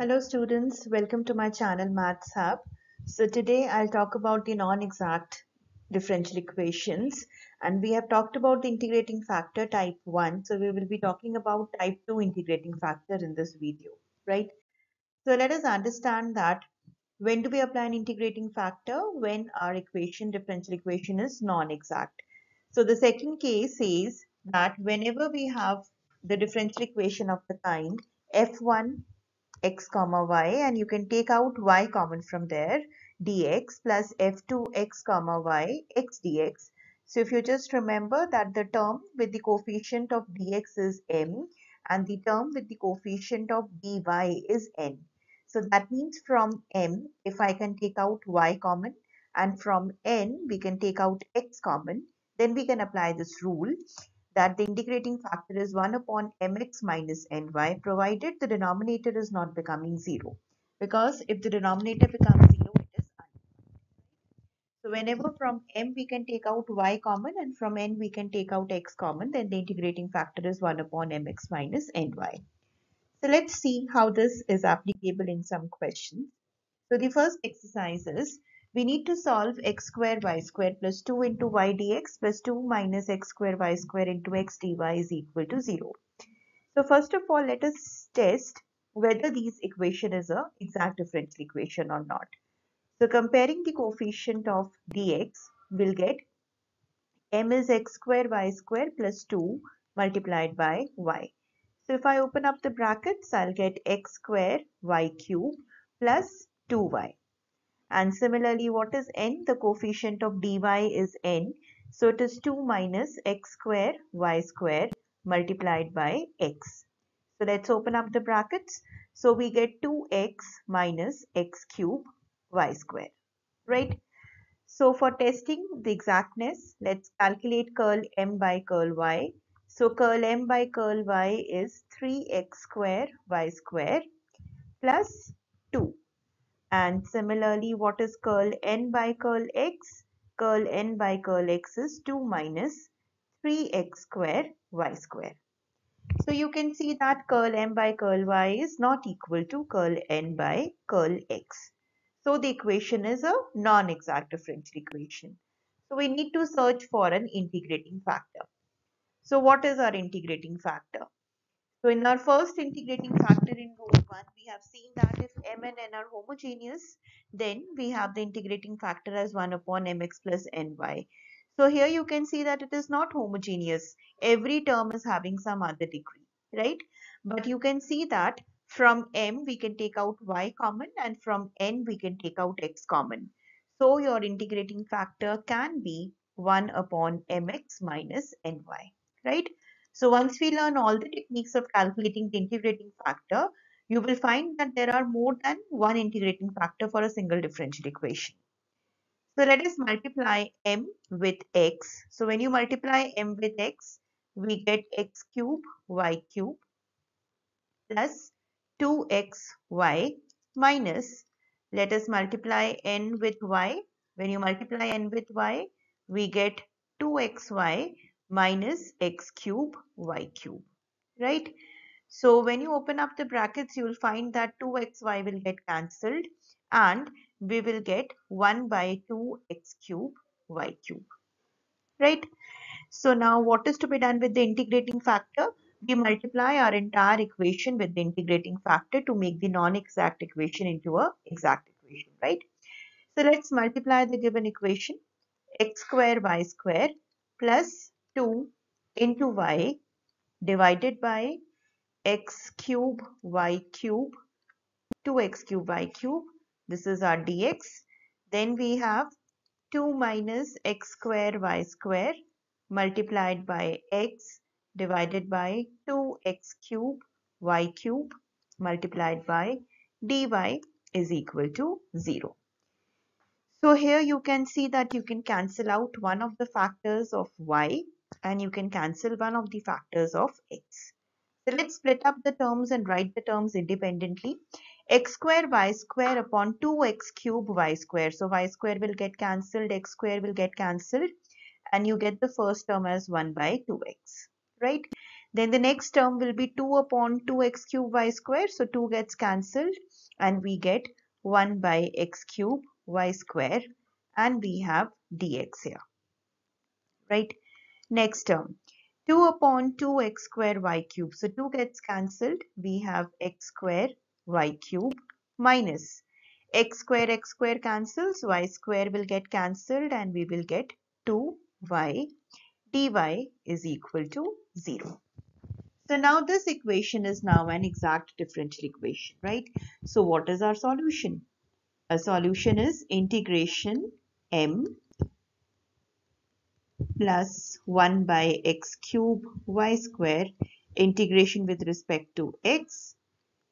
Hello students, welcome to my channel Maths Hub. So today I'll talk about the non-exact differential equations and we have talked about the integrating factor type 1 so we will be talking about type 2 integrating factor in this video, right? So let us understand that when do we apply an integrating factor? When our equation, differential equation is non-exact. So the second case says that whenever we have the differential equation of the kind f1 x comma y and you can take out y common from there dx plus f2 x comma y x dx. So if you just remember that the term with the coefficient of dx is m and the term with the coefficient of dy is n. So that means from m if I can take out y common and from n we can take out x common then we can apply this rule that the integrating factor is 1 upon mx minus ny provided the denominator is not becoming 0 because if the denominator becomes 0 it is so whenever from m we can take out y common and from n we can take out x common then the integrating factor is 1 upon mx minus ny. So let's see how this is applicable in some questions. So the first exercise is we need to solve x square y square plus 2 into y dx plus 2 minus x square y square into x dy is equal to 0. So first of all, let us test whether these equation is a exact differential equation or not. So comparing the coefficient of dx, we'll get m is x square y square plus 2 multiplied by y. So if I open up the brackets, I'll get x square y cube plus 2y. And similarly, what is n? The coefficient of dy is n. So it is 2 minus x square y square multiplied by x. So let's open up the brackets. So we get 2x minus x cube y square, right? So for testing the exactness, let's calculate curl m by curl y. So curl m by curl y is 3x square y square plus 2 and similarly, what is curl n by curl x? Curl n by curl x is 2 minus 3x square y square. So you can see that curl m by curl y is not equal to curl n by curl x. So the equation is a non-exact differential equation. So we need to search for an integrating factor. So what is our integrating factor? So in our first integrating factor in rule 1, we have seen that if m and n are homogeneous, then we have the integrating factor as 1 upon mx plus ny. So here you can see that it is not homogeneous. Every term is having some other degree, right? But you can see that from m we can take out y common and from n we can take out x common. So your integrating factor can be 1 upon mx minus ny, right? So once we learn all the techniques of calculating the integrating factor, you will find that there are more than one integrating factor for a single differential equation. So let us multiply m with x. So when you multiply m with x, we get x cube y cube plus 2xy minus let us multiply n with y. When you multiply n with y, we get 2xy minus x cube y cube, right? So when you open up the brackets, you will find that 2xy will get cancelled and we will get 1 by 2x cube y cube, right? So now what is to be done with the integrating factor? We multiply our entire equation with the integrating factor to make the non-exact equation into a exact equation, right? So let's multiply the given equation x square y square plus 2 into y divided by x cube y cube 2x cube y cube. This is our dx. Then we have 2 minus x square y square multiplied by x divided by 2x cube y cube multiplied by dy is equal to 0. So here you can see that you can cancel out one of the factors of y and you can cancel one of the factors of x. So let's split up the terms and write the terms independently. x square y square upon 2x cube y square. So y square will get cancelled, x square will get cancelled and you get the first term as 1 by 2x, right? Then the next term will be 2 upon 2x cube y square. So 2 gets cancelled and we get 1 by x cube y square and we have dx here. Right. Next term 2 upon 2x square y cube. So 2 gets cancelled. We have x square y cube minus x square x square cancels. y square will get cancelled and we will get 2y dy is equal to 0. So now this equation is now an exact differential equation, right? So what is our solution? A solution is integration m plus 1 by x cube y square integration with respect to x.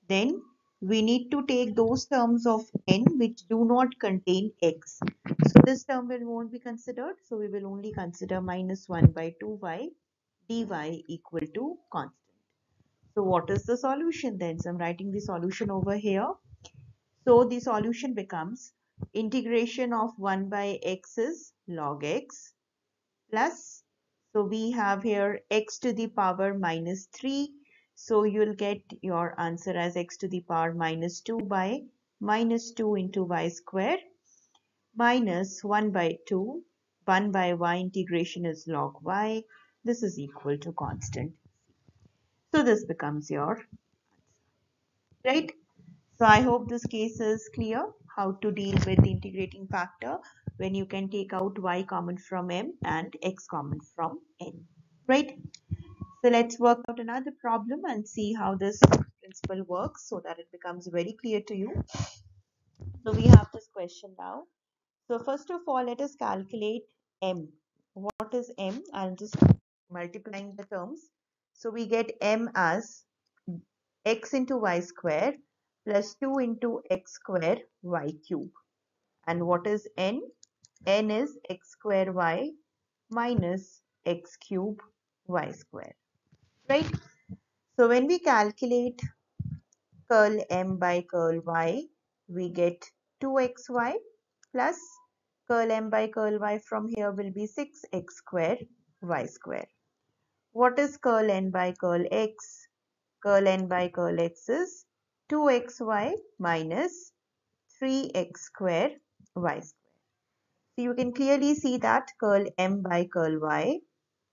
Then we need to take those terms of n which do not contain x. So this term will won't be considered. So we will only consider minus 1 by 2y dy equal to constant. So what is the solution then? So I'm writing the solution over here. So the solution becomes integration of 1 by x is log x plus. So we have here x to the power minus 3 so you'll get your answer as x to the power minus 2 by minus 2 into y square minus 1 by 2 1 by y integration is log y. This is equal to constant. So this becomes your answer. Right? So I hope this case is clear how to deal with the integrating factor when you can take out y common from m and x common from n. Right? So let's work out another problem and see how this principle works so that it becomes very clear to you. So we have this question now. So first of all, let us calculate m. What is m? I'll just multiplying the terms. So we get m as x into y square plus 2 into x square y cube. And what is n? N is x square y minus x cube y square. Right? So when we calculate curl m by curl y, we get 2xy plus curl m by curl y from here will be 6x square y square. What is curl n by curl x? Curl n by curl x is 2xy minus 3x square y square. So you can clearly see that curl m by curl y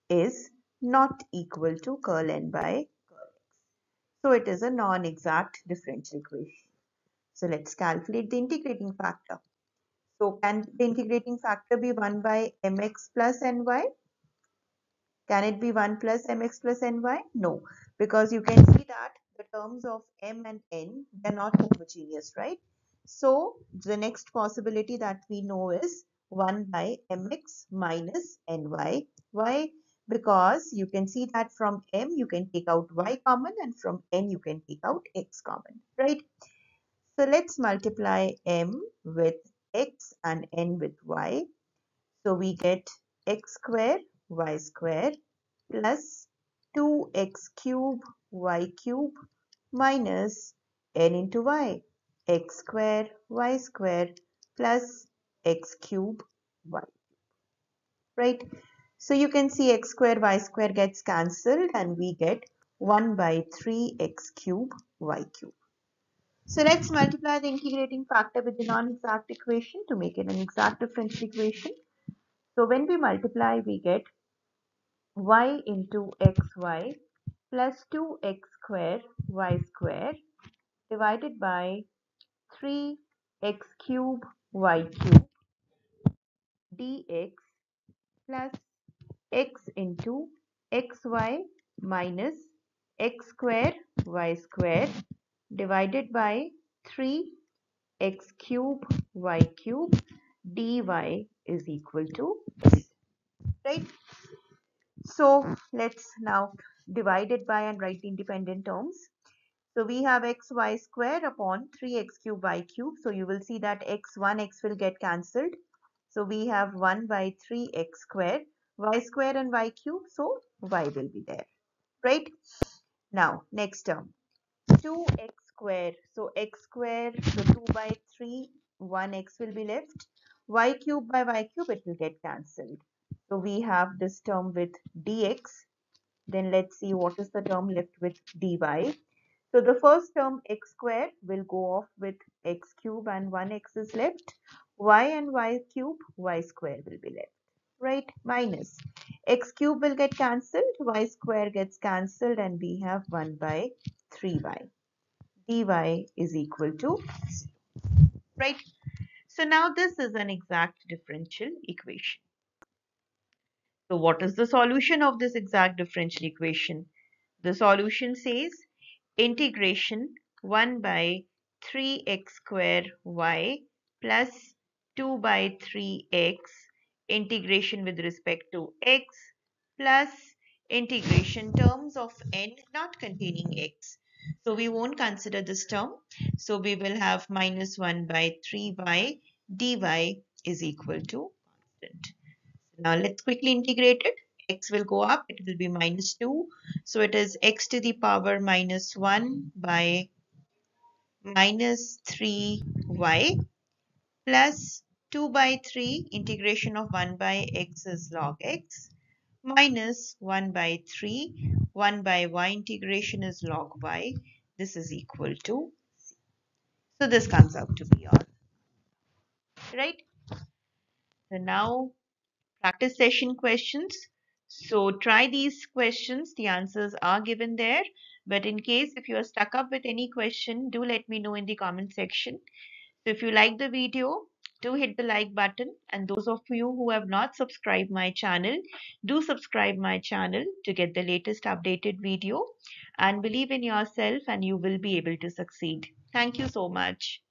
is not equal to curl n by curl x. So it is a non-exact differential equation. So let's calculate the integrating factor. So can the integrating factor be 1 by mx plus ny? Can it be 1 plus mx plus ny? No, because you can see that the terms of m and n, they're not homogeneous, right? So the next possibility that we know is 1 by mx minus ny. Why? Because you can see that from m you can take out y common and from n you can take out x common, right? So let's multiply m with x and n with y. So we get x square y square plus 2x cube y cube minus n into y x square y square plus x cube y right? So you can see x square y square gets cancelled and we get 1 by 3 x cube y cube. So let's multiply the integrating factor with the non-exact equation to make it an exact differential equation. So when we multiply, we get y into xy plus 2x square y square divided by 3x cube y cube dx plus x into xy minus x square y square divided by 3x cube y cube dy is equal to right? So let's now divide it by and write independent terms. So we have xy square upon 3x cube y cube. So you will see that x, 1x will get cancelled. So we have 1 by 3x squared, y squared and y cube. So y will be there, right? Now next term, 2x squared. So x squared, so 2 by 3, 1x will be left y cube by y cube it will get cancelled. So we have this term with dx then let's see what is the term left with dy. So the first term x squared will go off with x cube and 1x is left. Y and y cube, y square will be left. Right, minus x cube will get cancelled, y square gets cancelled and we have 1 by 3y. dy is equal to right. So now this is an exact differential equation. So what is the solution of this exact differential equation? The solution says integration 1 by 3x square y plus 2 by 3x integration with respect to x plus integration terms of n not containing x. So we won't consider this term. So we will have minus 1 by 3y dy is equal to constant. Now let's quickly integrate it x will go up it will be minus 2 so it is x to the power minus 1 by minus 3y plus 2 by 3 integration of 1 by x is log x minus 1 by 3 1 by y integration is log y this is equal to c so this comes out to be all right so now practice session questions so try these questions. The answers are given there. But in case if you are stuck up with any question, do let me know in the comment section. So if you like the video, do hit the like button. And those of you who have not subscribed my channel, do subscribe my channel to get the latest updated video. And believe in yourself and you will be able to succeed. Thank you so much.